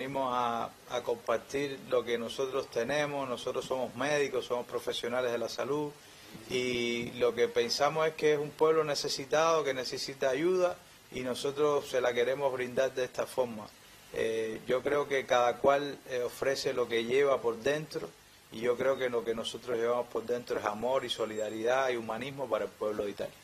venimos a, a compartir lo que nosotros tenemos. Nosotros somos médicos, somos profesionales de la salud y lo que pensamos es que es un pueblo necesitado, que necesita ayuda y nosotros se la queremos brindar de esta forma. Eh, yo creo que cada cual eh, ofrece lo que lleva por dentro y yo creo que lo que nosotros llevamos por dentro es amor y solidaridad y humanismo para el pueblo de Italia.